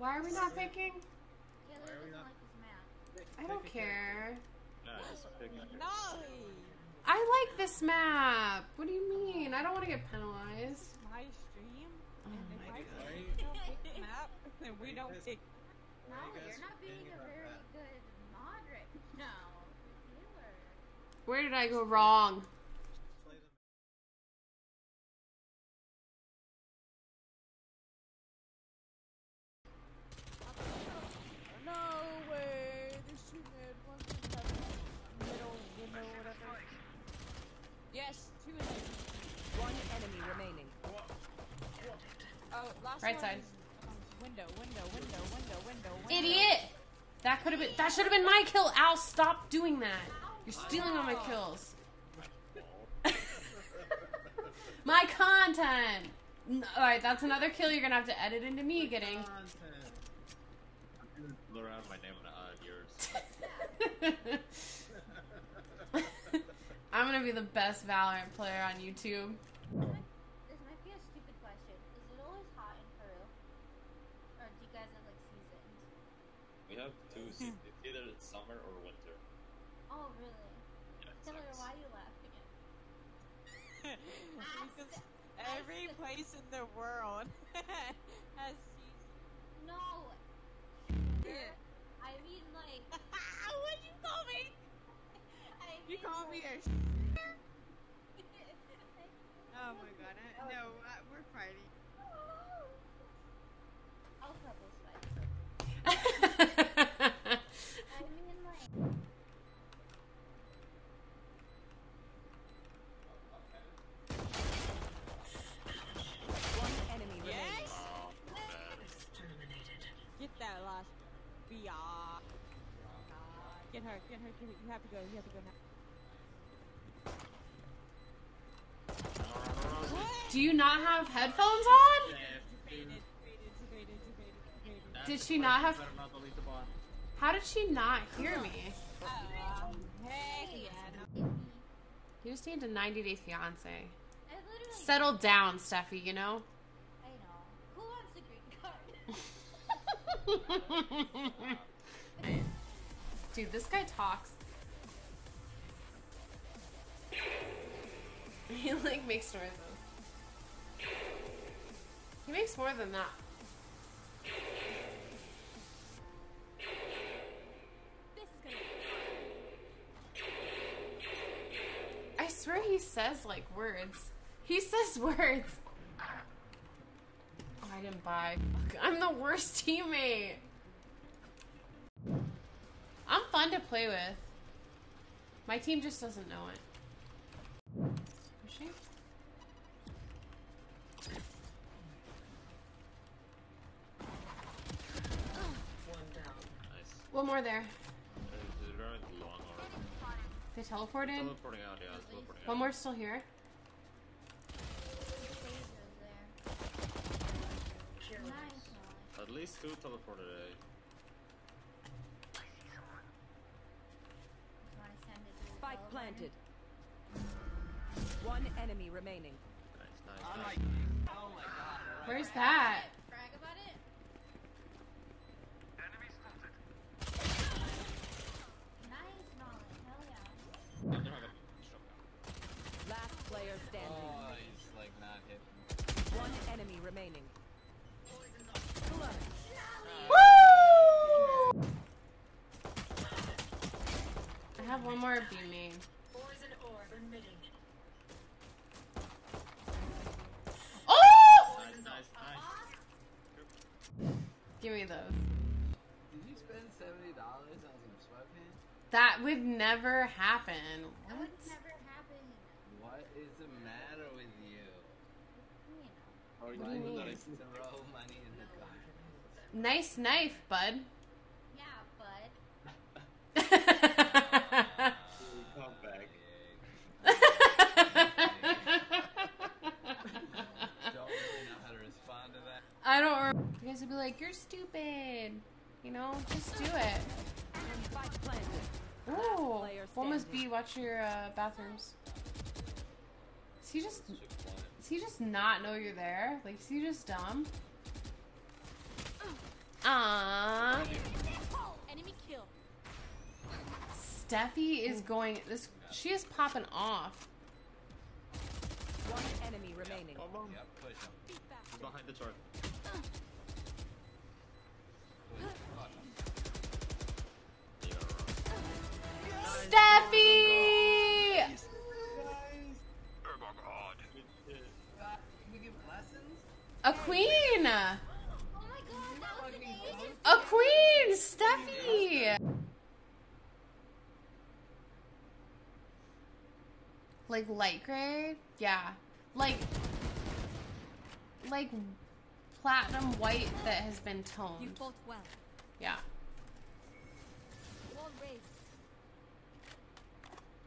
Why are we not picking? Taylor Why are we doesn't like this map. I don't care. No, just pick. No! I like this map. What do you mean? I don't want to get penalized. My stream. Oh and my I God. say don't pick the map, then we don't Because- pick. No, you you're not being a very that? good mod right now. Where did I go wrong? Play them. No way! There's two mid, one's in the middle window, whatever. Yes, two in there. One enemy remaining. Oh, last Right side. um, window, window, window, window, window, window. Idiot! That could have been. That should have been my kill. Al, stop doing that. You're stealing all my kills. my content. All right, that's another kill you're gonna have to edit into me getting. Content. Blur out my name and uh, yours. I'm gonna be the best Valorant player on YouTube. This might be a stupid question. Is it always hot in Peru? Or do you guys have like seasons? We have two seasons. It's either summer or winter. Oh, really? Yeah, Taylor, sucks. why are you laughing at because every place in the world has seasons. No! Yeah. I mean, like. What'd you call me? I You mean, called me like- a. Oh my god! I, no, uh, we're fighting. I'll couple fight. I mean, like. One enemy remaining. Yes. Oh, bad. Get that last. BR. Get her. Get her. Get. You have to go. You have to go now. Do you not have headphones on? Did she not have- Better not delete the bot. How did she not hear me? Heck yeah. You just need a 90 Day Fiance. Settle down, Steffi. You know. I know. Who wants a green card? Dude, this guy talks. He like makes noises. He makes more than that. I swear he says like words. He says words. Oh, I didn't buy. I'm the worst teammate. I'm fun to play with. My team just doesn't know it. Is she? Nice. One more there. They're going long already. They teleported. Teleporting out, yeah, it's teleporting out. One more still here. Lasers there. Nice one. At least two teleported. eh? Wanna send it to the Spike planted. One enemy remaining. Nice, nice, nice. oh my god. Where's that? Brag about it? Nice knowledge. Hell yeah. Under have a shotgun. Last player standing. Oh, he's like not hitting. One enemy remaining. Woo! I have one more B main. Oh! Nice, nice, nice. Give me those. Did you spend seventy dollars on some sweatpants? That would never happen. That would never happen. What is the matter with you? You you What do you know mean? that Like throw money in the garbage. Nice knife, bud. Yeah, but Come back. Don't really know how to respond to that. I don't. Re- you guys would be like, "You're stupid." You know, just do it. Spike planted. Ooh, one must standing. be watch your uh, bathrooms. Does he just? Does he just not know you're there? Like, is he just dumb? Aww. Enemy kill. Steffi is going. This she is popping off. One enemy remaining. Yep, push him. He's behind the chart. Steffi. Can we give lessons? A queen. Oh my god, that was amazing. A queen. Steffi. Like light gray? Yeah. Like like platinum white that has been You toned. fought well. Yeah.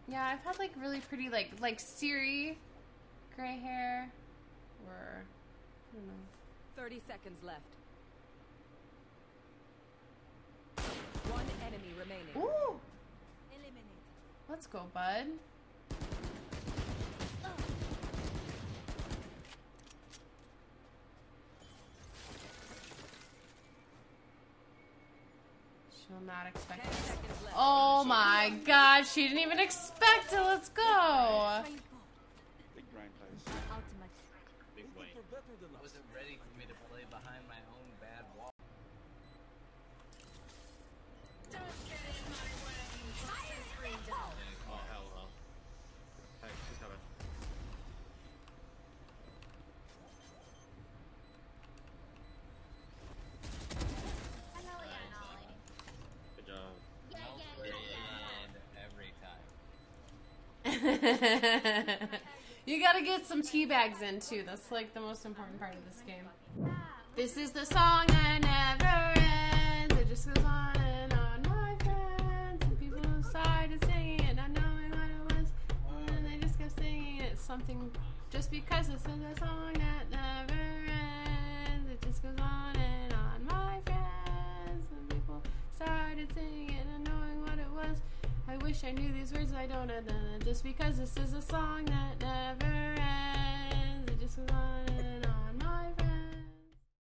Yeah, I've had like really pretty like like Siri gray hair or I don't know. 30 seconds left. One enemy remaining. Ooh, Eliminated. let's go, bud. She'll not expect 10 it. Seconds left. Oh my god, she didn't even expect it. Let's go. Big grind guys. Ultimate. Big Wayne. Wasn't ready for me to play behind my own you gotta get some tea bags in too. That's like the most important part of this game. This is the song that never ends. It just goes on and on, my friends. And people started singing it, not knowing what it was. And they just kept singing it. Something just because this is a song that never ends. It just goes on, wish I knew these words, I don't know. Just because this is a song that never